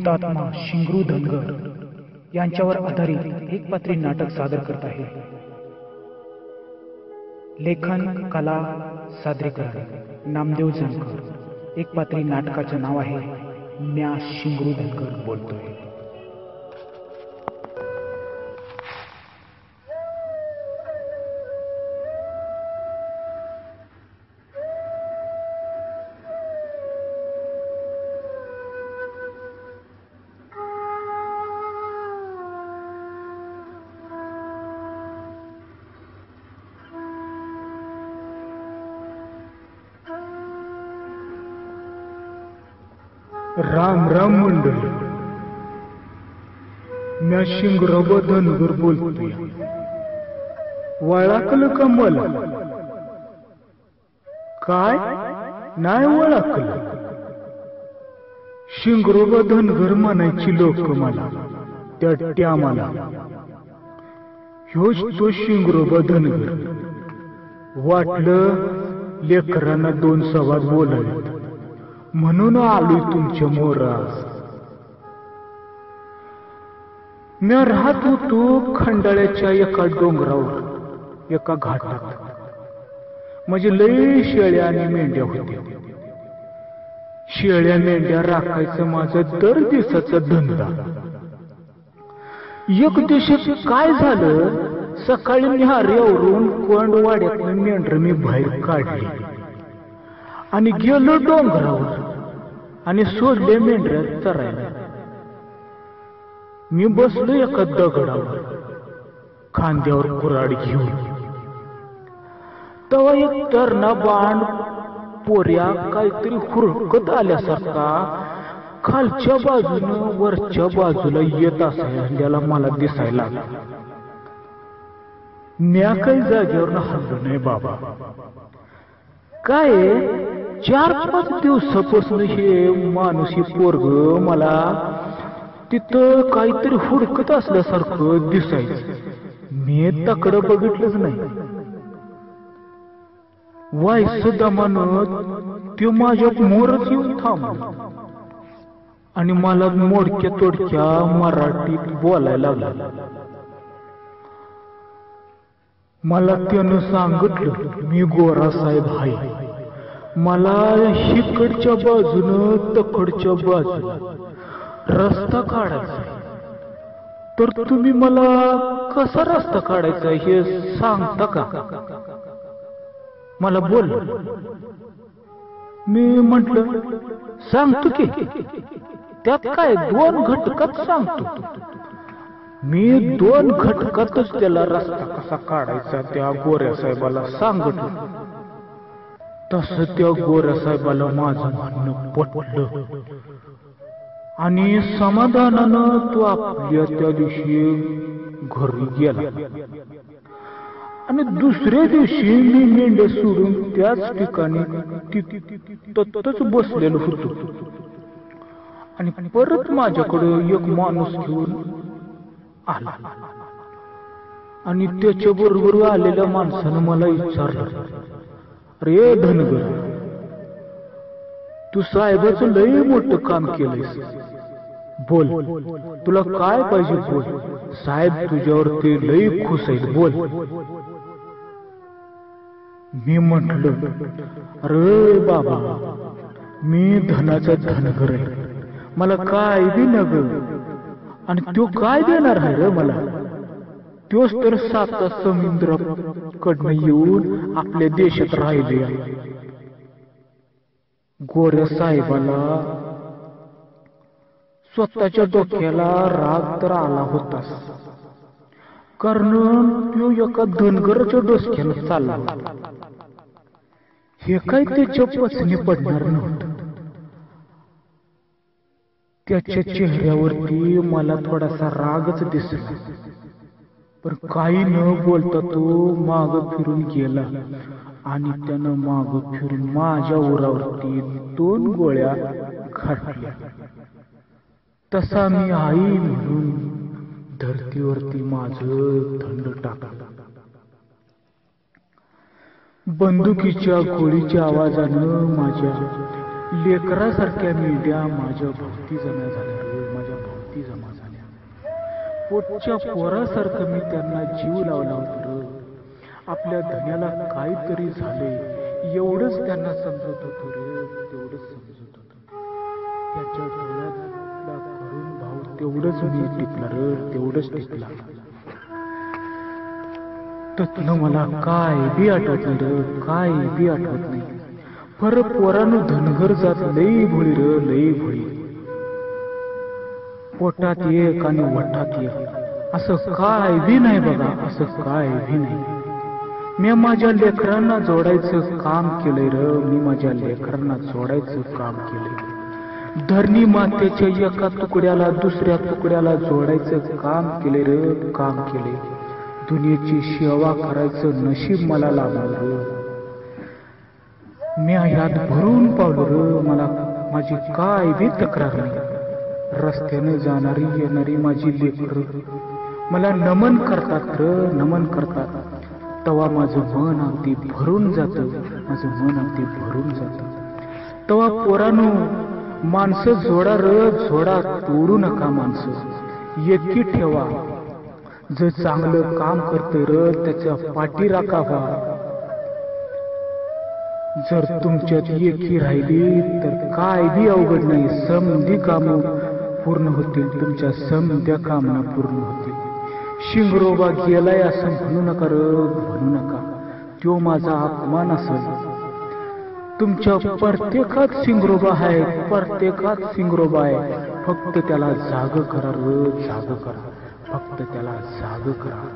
हुतात्मा शिंगरू धनगर यांच्यावर आधारित एक पात्री नाटक सादर करत आहे. लेखन कला सादरीकरण नामदेव जानकर. एक पात्री नाटकाचं नाव आहे म्या शिंगरू धनगर बोलतोय. राम राम मंडळी. म्या शिंगराव धनगर बोलतोय. वळखलं का मला काय? नाही ओळखलं शिंगरोबा धनगर म्हणायची लोक मला त्या त्या मला. ह्योच तो शिंगरोबा धनगर वाटलं लेकरांना दोन सवाद बोलायला म्हणून आलोय तुमच्या मोरास. मी राहत होतो खंडाळ्याच्या एका डोंगरावर एका घाटात. म्हणजे लय शेळ्या आणि मेंढ्या होत्या. शेळ्या मेंढ्या राखायचं माझं दर दिवसाचा धंदा. एक दिवशी काय झालं? सकाळी निहाऱ्यावरून कोंडवाड्यातून मेंढर मी बाहेर काढली. आणि गेलो डोंगरावर. आणि सोडले मेंढऱ्यात चरायला. मी बसलो एका दगडावर. खांद्यावर कुराड घेऊन. तवा एक तरणा बाण पोऱ्या काहीतरी हुरकत आल्यासारखा खालच्या बाजूनं वरच्या बाजूला येत त्याला मला दिसायला लागला. म्या काही जागेवर हल्लो नाही बाबा. काय? चार पाच दिवसापासून हे माणूस पोरग मला तिथं काहीतरी हुडकत असल्यासारखं दिसायचं. मी तकड बघितलंच नाही. वाय सुद्धा म्हणत ते माझ्या मोरच येऊन थांब आणि मला मोडक्या तोडक्या मराठीत बोलायला लागला. मला त्यानं सांगितलं मी गोरा साहेब आहे. मला शिकडच्या बाजूनं तकडच्या बाजून रस्ता काढायचा तर तुम्ही मला कसा रस्ता काढायचा हे सांगता का? मला बोल. मी म्हंटल सांगतो की त्यात काय दोन घटकात सांगतो. मी दोन घटकातच त्याला रस्ता कसा काढायचा त्या गोऱ्या साहेबाला सांगतो. तस त्या गोरासाहेबाला माझं म्हणणं पटलं. आणि समाधानानं तो आपल्या त्या दिवशी घरी गेला. आणि दुसऱ्या दिवशी मी मेंढ्या सोडून त्याच ठिकाणी तत्तच बसलेलो होतो. आणि परत माझ्याकडे एक माणूस घेऊन आला. आणि त्याच्या बरोबर आलेल्या माणसानं मला विचारलं रे धनगर तू साहेबाचं लय मोठं काम केलंयस. बोल तुला काय पाहिजे बोल? साहेब तुझ्यावर ते लय खुश आहेत बोल. मी म्हंटल अरे बाबा मी धनाचा धनगर आहे. मला काय बी नग आणि तो काय देणार आहे रे मला? तोच तर साता समुद्र कडनं येऊन आपल्या देशात राहिले. गोऱ्या साहेबाला स्वतःच्या डोक्याला राग तर आला होता कारण तो एका धनगराच्या डोसक्यानं चालला हे काय त्याच्या पचनी पडणार नव्हतं. त्याच्या चेहऱ्यावरती मला थोडासा रागच दिसला. पण काही न बोलता तो माग फिरून गेला. आणि त्यानं माग फिरून माझ्या उरावरती दोन गोळ्या खाटल्या तसा मी आई म्हणून धरतीवरती माझ थंड टाकलं. बंदुकीच्या गोळीच्या आवाजानं माझ्या लेकरासारख्या मेंढ्या माझ्या भोवती जमा झाल्या. माझ्या भोवती जमा पोटच्या पोरासारखं मी त्यांना जीव लावला होता. आपल्या धन्याला काहीतरी झाले. एवढंच त्यांना समजत होतं रे तेवढंच समजत होत. त्याच्या डोळ्यातला करून भाऊ तेवढंच मी टिकला र तेवढंच टिकला. त्यातनं मला काय बी आठवत नाही र काय बी आठवत नाही. फर पोरानं धनगर जात लई भोळी र लई भोळी. पोटात एक आणि वटात एक. असं काय बी नाही बघा असं काय बी नाही मी माझ्या लेकरांना जोडायचं काम केलंय र मी माझ्या लेकरांना जोडायचं काम केलंय. धरणी मातेच्या एका तुकड्याला दुसऱ्या तुकड्याला जोडायचं काम केले र काम केले दुनियेची सेवा करायचं नशीब मला लाभलं र. मी ह्यात भरून पावलं र मला माझी काय बी तक्रार नाही. रस्त्याने जाणारी येणारी माझी लेकर. मला नमन करतात र नमन करतात. तवा माझं मन अगदी भरून जात. माझं मन अगदी भरून जात. तवा पोरानो माणसं जोडा र झोडा तोडू नका माणसं. एकी ठेवा. जर चांगलं काम करते र त्याच्या पाठी राखावा. जर तुमच्यात एकी राहिली तर काय बी अवघड नाही. समधी कामं पूर्ण होतील तुमच्या समध्या कामना पूर्ण होतील. शिंगरोबा गेलाय असं म्हणू नका र म्हणू नका. तो माझा अपमान असेल. तुमच्या प्रत्येकात सिंगरोबा आहे प्रत्येकात सिंगरोबा आहे. फक्त त्याला जाग करा र जाग करा. फक्त त्याला जाग करा.